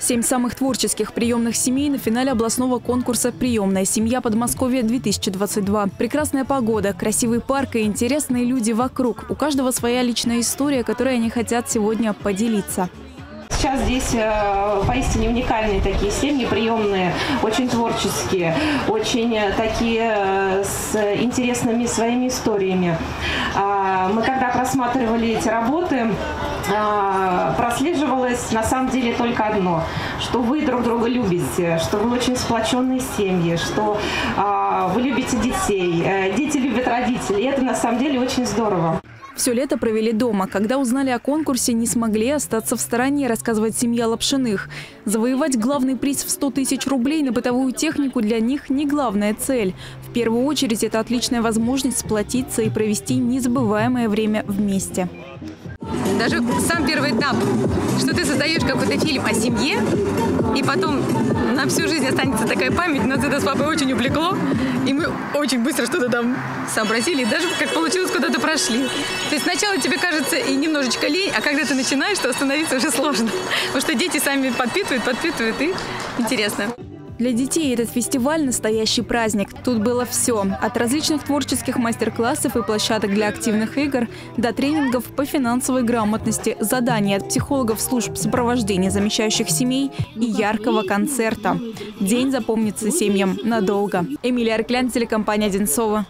Семь самых творческих приемных семей на финале областного конкурса «Приемная семья Подмосковья-2022». Прекрасная погода, красивый парк и интересные люди вокруг. У каждого своя личная история, которой они хотят сегодня поделиться. Сейчас здесь э, поистине уникальные такие семьи, приемные, очень творческие, очень э, такие э, с интересными своими историями. А, мы когда просматривали эти работы, а, прослеживалось на самом деле только одно, что вы друг друга любите, что вы очень сплоченные семьи, что а, вы любите детей, дети любят родителей. И это на самом деле очень здорово. Все лето провели дома. Когда узнали о конкурсе, не смогли остаться в стороне, рассказывает семья Лапшиных. Завоевать главный приз в 100 тысяч рублей на бытовую технику для них не главная цель. В первую очередь это отличная возможность сплотиться и провести незабываемое время вместе. Даже сам первый этап, что ты создаешь какой-то фильм о семье, и потом на всю жизнь останется такая память. Нас это с папой очень увлекло, и мы очень быстро что-то там сообразили, и даже как получилось, куда-то прошли. То есть сначала тебе кажется и немножечко лень, а когда ты начинаешь, то остановиться уже сложно. Потому что дети сами подпитывают, подпитывают, и интересно. Для детей этот фестиваль – настоящий праздник. Тут было все. От различных творческих мастер-классов и площадок для активных игр до тренингов по финансовой грамотности, заданий от психологов служб сопровождения замещающих семей и яркого концерта. День запомнится семьям надолго. Эмилия Арклян, телекомпания «Одинцова».